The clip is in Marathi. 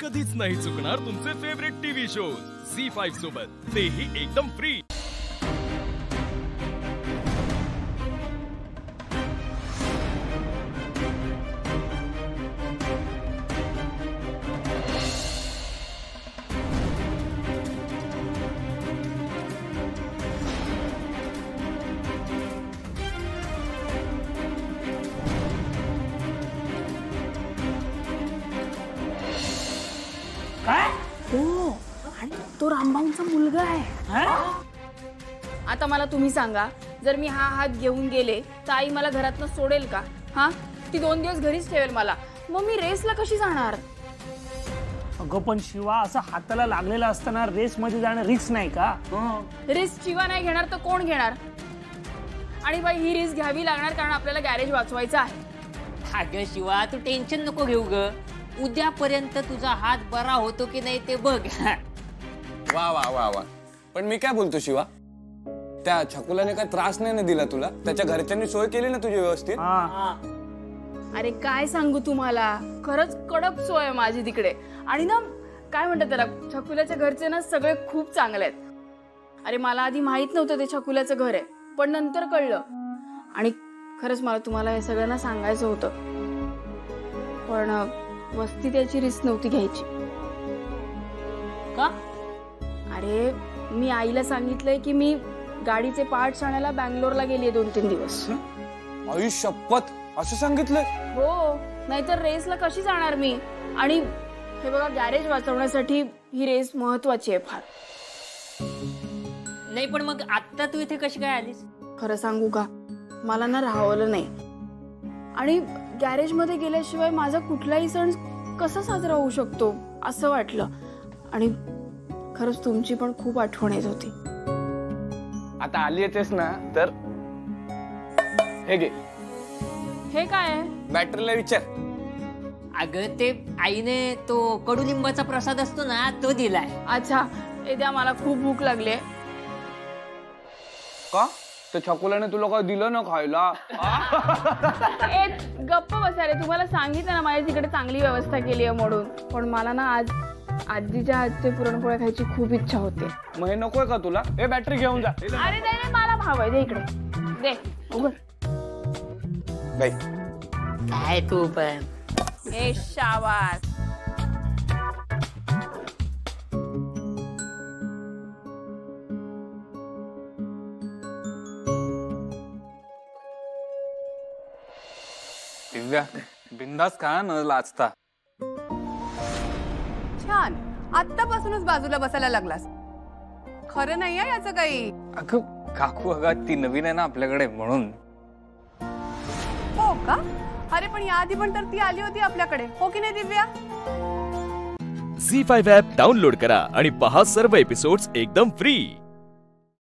कधीच नाही चुकणार तुमचे favourite TV shows Zee five सोबत. तेही एकदम फ्री हो. आणि तो रामभाऊंचा मुलगा आहे. आता मला तुम्ही सांगा जर मी हा हात घेऊन गेले तर आई मला घरातनं सोडेल का? हा? ती दोन दिवस घरीच ठेवेल मला. मग मी रेसला कशी जाणार? अगं पण शिवा असं हाताला लागलेलं असताना रेस मध्ये जाणं रिक्स नाही का? रिस्क शिवा नाही घेणार तर कोण घेणार? आणि बाई ही रिस्क घ्यावी लागणार कारण आपल्याला गॅरेज वाचवायचं आहे. अगं शिवा तू टेन्शन नको घेऊ ग. उद्यापर्यंत तुझा हात बरा होतो की नाही ते बघ. वा वा वा वा. पण मी काय बोलतो शिवा? त्या छकुलाने काय त्रास नाही ना दिला तुला? त्याच्या घरच्यांनी सोय केली ना तुझी व्यवस्थित? हा. अरे काय सांगू तुम्हाला? खरंच कडक सोय आहे माझी तिकडे. आणि ना काय म्हणतात त्याला? छकुल्याच्या घरचे ना सगळे खूप चांगले आहेत. अरे मला आधी माहीत नव्हतं ते छकुल्याचं घर आहे पण नंतर कळलं. आणि खरंच मला तुम्हाला हे सगळ्यांना सांगायचं होतं. पण अं, वस्ती त्याची रिस्क नव्हती घ्यायची. का? अरे मी आईला सांगितलंय की मी गाडीचे पार्ट्स आणायला बँगलोरला गेली दोन तीन दिवस. आई शपथ असं सांगितलंय? हो नाहीतर रेसला कशी जाणार मी? आणि हे बघा गॅरेज वाचवण्यासाठी ही रेस महत्वाची आहे फार. नाही पण मग आता तू इथे कशी काय आलीस? खरं सांगू का? मला ना राहवलं नाही. आणि गॅरेजमध्ये गेल्याशिवाय माझा कुठलाही सण कसा साजरा होऊ शकतो असं वाटलं. आणि खरंच तुमची पण खूप आठवण येत होती. आता आली येतेस ना तर हे घे. हे काय? बॅटरीला विचार. अगं ते आईने तो कडुलिंबाचा प्रसाद असतो ना तो दिलाय. अच्छा हे द्या मला खूप भूक लागली का? तर छकुलाने तुला काय दिलं ना खायला? ए गप्प बसा रे. तुम्हाला सांगितलं ना माझ्या तिकडे चांगली व्यवस्था केली आहे म्हणून. पण मला ना आज आजीच्या हातचे पुरणपोळ्या खायची खूप इच्छा होते. मग हे नकोय का तुला? हे बॅटरी घेऊन जा. अरे नाही नाही मला भाव आहे. दे इकडे. दे. उघड बाई काय तू पण? ए शाबास. दिव्या बिंदास खा न लाचता. छान. आत्तापासूनच बाजूला बसायला लागलास. खरं नाही आहे याचं काही? अगं काकू अगं ती नवीन आहे ना आपल्याकडे म्हणून. हो का? अरे पण याआधी पण तर ती आली होती आपल्याकडे. हो की नाही Divya? Zee five app download करा आणि पहा सर्व एपिसोड्स एकदम फ्री.